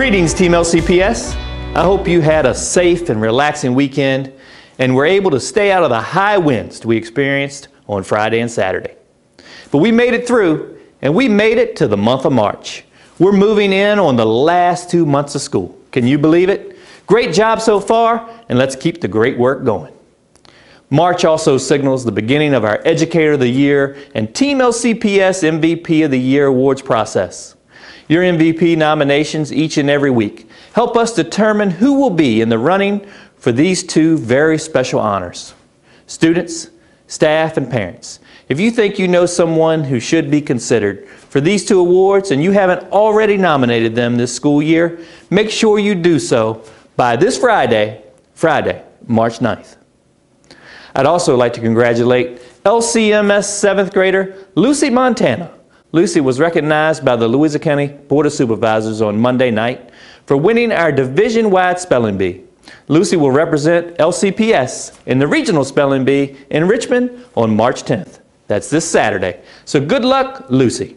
Greetings, Team LCPS. I hope you had a safe and relaxing weekend and were able to stay out of the high winds we experienced on Friday and Saturday. But we made it through and we made it to the month of March. We're moving in on the last two months of school. Can you believe it? Great job so far, and let's keep the great work going. March also signals the beginning of our Educator of the Year and Team LCPS MVP of the Year awards process. Your MVP nominations each and every week help us determine who will be in the running for these two very special honors. Students, staff, and parents, if you think you know someone who should be considered for these two awards and you haven't already nominated them this school year, make sure you do so by this Friday, Friday, March 9th. I'd also like to congratulate LCMS 7th grader Lucy Montana. Lucy was recognized by the Louisa County Board of Supervisors on Monday night for winning our division-wide spelling bee. Lucy will represent LCPS in the regional spelling bee in Richmond on March 10th. That's this Saturday. So good luck, Lucy.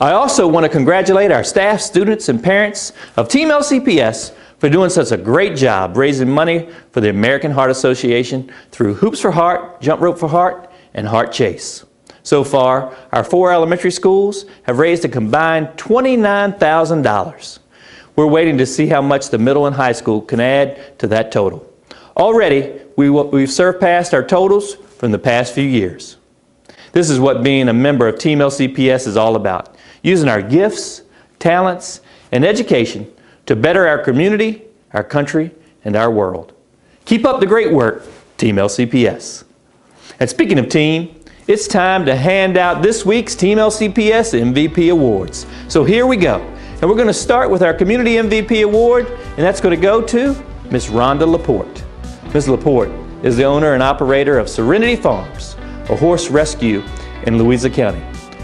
I also want to congratulate our staff, students, and parents of Team LCPS for doing such a great job raising money for the American Heart Association through Hoops for Heart, Jump Rope for Heart, and Heart Chase. So far, our four elementary schools have raised a combined $29,000. We're waiting to see how much the middle and high school can add to that total. Already, we have surpassed our totals from the past few years. This is what being a member of Team LCPS is all about, using our gifts, talents, and education to better our community, our country, and our world. Keep up the great work, Team LCPS. And speaking of team, it's time to hand out this week's Team LCPS MVP Awards. So here we go. And we're going to start with our Community MVP Award, and that's going to go to Miss Rhonda Laporte. Ms. Laporte is the owner and operator of Serenity Farms, a horse rescue in Louisa County.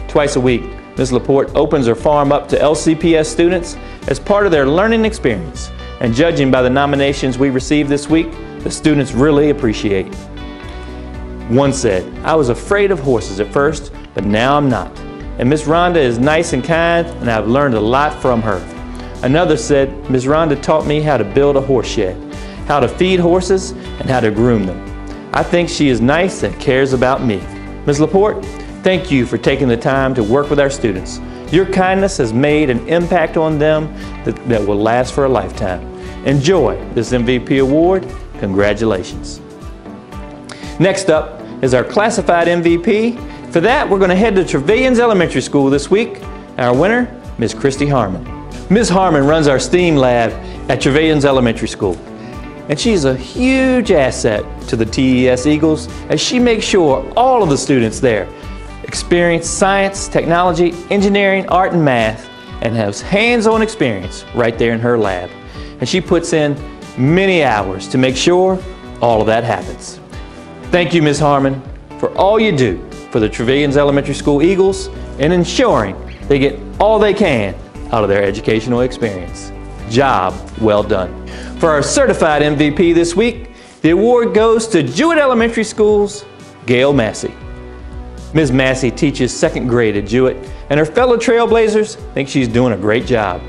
Twice a week, Ms. Laporte opens her farm up to LCPS students as part of their learning experience. And judging by the nominations we received this week, the students really appreciate. One said, I was afraid of horses at first, but now I'm not. And Miss Rhonda is nice and kind, and I've learned a lot from her. Another said, Miss Rhonda taught me how to build a horse shed, how to feed horses, and how to groom them. I think she is nice and cares about me. Ms. Laporte, thank you for taking the time to work with our students. Your kindness has made an impact on them that, that will last for a lifetime. Enjoy this MVP award. Congratulations. Next up is our classified MVP. For that, we're going to head to Trevilians Elementary School this week. Our winner, Ms. Christy Harmon. Ms. Harmon runs our STEAM lab at Trevilians Elementary School and she's a huge asset to the TES Eagles as she makes sure all of the students there experience science, technology, engineering, art, and math, and has hands-on experience right there in her lab. And she puts in many hours to make sure all of that happens. Thank you, Ms. Harmon, for all you do for the Trevilians Elementary School Eagles and ensuring they get all they can out of their educational experience. Job well done. For our certified MVP this week, the award goes to Jouett Elementary School's Gail Massey. Ms. Massey teaches second grade at Jouett, and her fellow Trailblazers think she's doing a great job.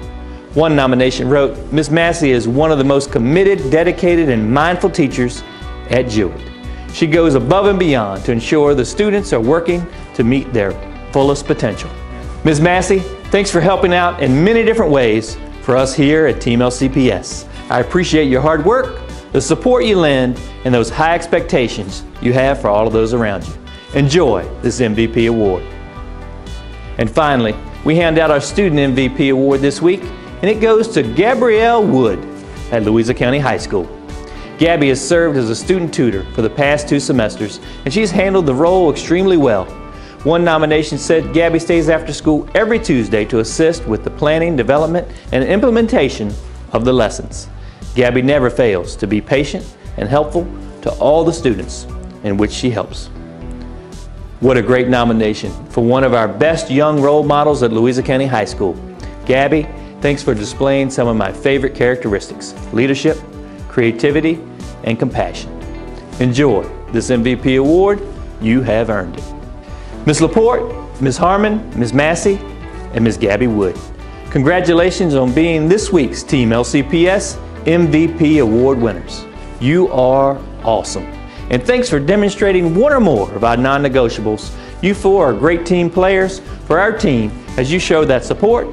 One nomination wrote, Ms. Massey is one of the most committed, dedicated, and mindful teachers at Jouett. She goes above and beyond to ensure the students are working to meet their fullest potential. Ms. Massey, thanks for helping out in many different ways for us here at Team LCPS. I appreciate your hard work, the support you lend, and those high expectations you have for all of those around you. Enjoy this MVP award. And finally, we hand out our Student MVP award this week, and it goes to Gabrielle Wood at Louisa County High School. Gabby has served as a student tutor for the past two semesters, and she's handled the role extremely well. One nomination said Gabby stays after school every Tuesday to assist with the planning, development, and implementation of the lessons. Gabby never fails to be patient and helpful to all the students in which she helps. What a great nomination for one of our best young role models at Louisa County High School. Gabby, thanks for displaying some of my favorite characteristics, leadership, creativity, and compassion. Enjoy this MVP award. You have earned it. Ms. Laporte, Ms. Harmon, Ms. Massey, and Ms. Gabby Wood. Congratulations on being this week's Team LCPS MVP Award winners. You are awesome. And thanks for demonstrating one or more of our non-negotiables. You four are great team players for our team as you show that support,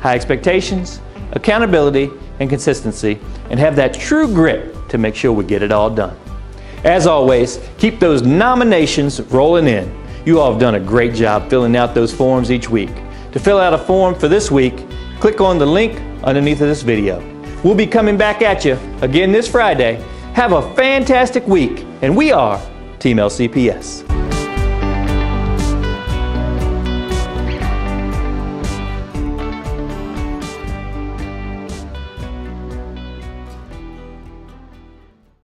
high expectations, accountability, and consistency, and have that true grit to make sure we get it all done. As always, keep those nominations rolling in. You all have done a great job filling out those forms each week. To fill out a form for this week, click on the link underneath of this video. We'll be coming back at you again this Friday. Have a fantastic week, and we are Team LCPS.